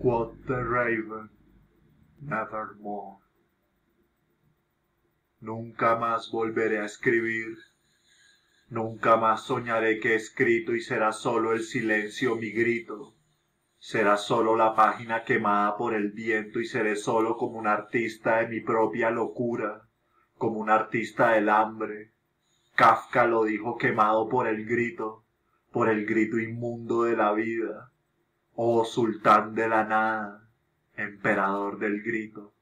Quoth the raven, nevermore. Nunca más volveré a escribir. Nunca más soñaré que he escrito y será solo el silencio mi grito. Será solo la página quemada por el viento y seré solo como un artista de mi propia locura, como un artista del hambre. Kafka lo dijo quemado por el grito, por el grito inmundo de la vida. Oh sultán de la nada, emperador del grito.